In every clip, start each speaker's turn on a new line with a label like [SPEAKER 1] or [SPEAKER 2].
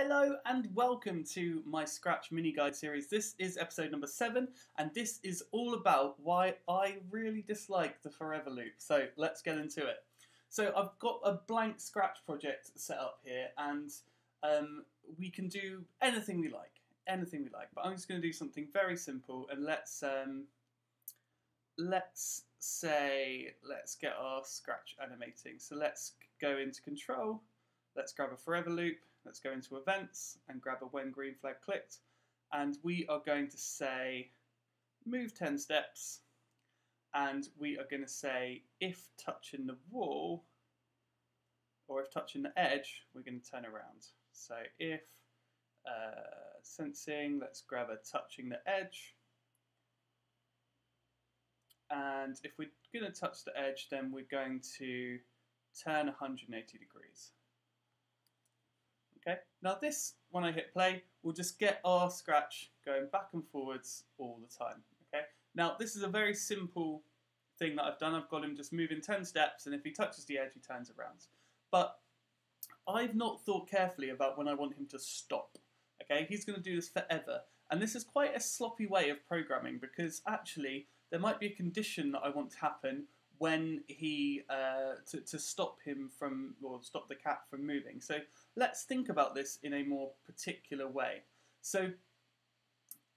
[SPEAKER 1] Hello and welcome to my Scratch mini guide series. This is episode number seven, and this is all about why I really dislike the forever loop. So let's get into it. So I've got a blank Scratch project set up here, and um, we can do anything we like, anything we like. But I'm just going to do something very simple, and let's um, let's say let's get our Scratch animating. So let's go into Control. Let's grab a forever loop Let's go into events and grab a when green flag clicked. And we are going to say move 10 steps. And we are going to say if touching the wall or if touching the edge, we're going to turn around. So if uh, sensing, let's grab a touching the edge. And if we're going to touch the edge, then we're going to turn 180 degrees. Now this, when I hit play, will just get our scratch going back and forwards all the time. Okay, now this is a very simple thing that I've done. I've got him just moving 10 steps, and if he touches the edge, he turns around. But I've not thought carefully about when I want him to stop. Okay, he's going to do this forever. And this is quite a sloppy way of programming because actually there might be a condition that I want to happen when he uh, to, to stop him from or stop the cat from moving. So let's think about this in a more particular way. So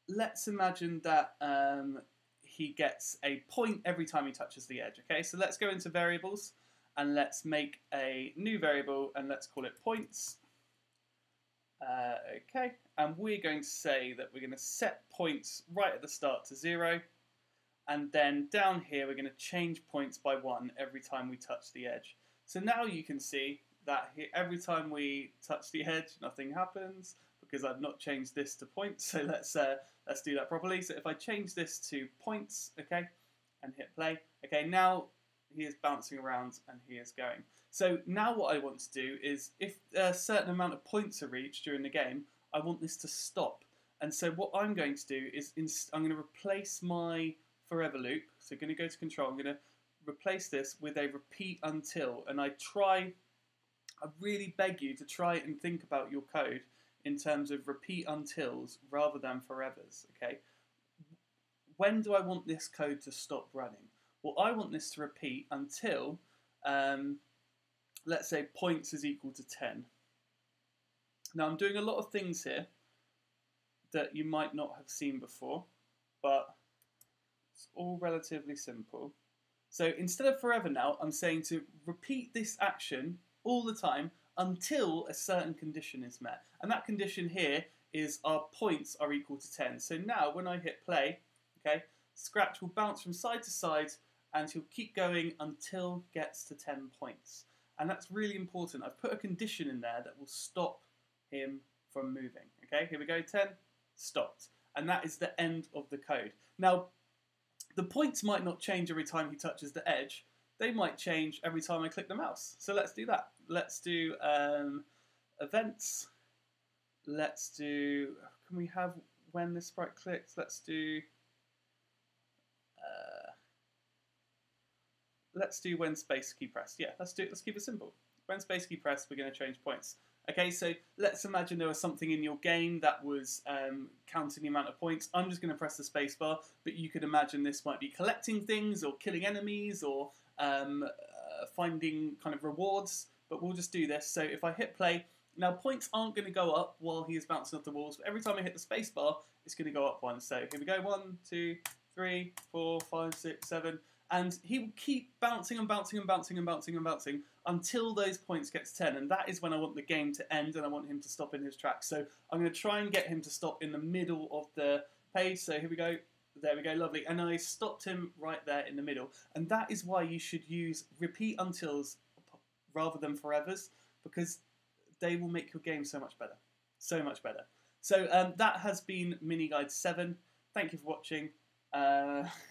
[SPEAKER 1] let's imagine that um, he gets a point every time he touches the edge. Okay, so let's go into variables and let's make a new variable and let's call it points. Uh, okay, and we're going to say that we're going to set points right at the start to zero and then down here we're going to change points by one every time we touch the edge. So now you can see that every time we touch the edge nothing happens because I've not changed this to points so let's uh, let's do that properly. So if I change this to points okay and hit play okay now he is bouncing around and he is going. So now what I want to do is if a certain amount of points are reached during the game I want this to stop and so what I'm going to do is I'm going to replace my forever loop. So going to go to control, I'm going to replace this with a repeat until. And I try, I really beg you to try and think about your code in terms of repeat untils rather than forevers, okay? When do I want this code to stop running? Well, I want this to repeat until, um, let's say, points is equal to 10. Now, I'm doing a lot of things here that you might not have seen before, but it's all relatively simple. So instead of forever now, I'm saying to repeat this action all the time until a certain condition is met. And that condition here is our points are equal to 10. So now when I hit play, okay, Scratch will bounce from side to side and he'll keep going until gets to 10 points. And that's really important. I've put a condition in there that will stop him from moving. Okay, here we go, 10, stopped. And that is the end of the code. Now, the points might not change every time he touches the edge. They might change every time I click the mouse. So let's do that. Let's do um, events. Let's do, can we have when the sprite clicks? Let's do, uh, let's do when space key pressed. Yeah, let's do it. Let's keep it simple. When space key pressed, we're going to change points. Okay, so let's imagine there was something in your game that was um, counting the amount of points. I'm just going to press the spacebar, but you could imagine this might be collecting things or killing enemies or um, uh, finding kind of rewards. But we'll just do this. So if I hit play, now points aren't going to go up while he is bouncing off the walls, but every time I hit the spacebar, it's going to go up one. So here we go: one, two, three, four, five, six, seven and he will keep bouncing and bouncing and bouncing and bouncing and bouncing until those points get to 10 and that is when I want the game to end and I want him to stop in his tracks. So I'm going to try and get him to stop in the middle of the page so here we go. There we go. Lovely. And I stopped him right there in the middle. And that is why you should use repeat untils rather than forevers because they will make your game so much better. So much better. So um, that has been mini guide 7 thank you for watching. Uh,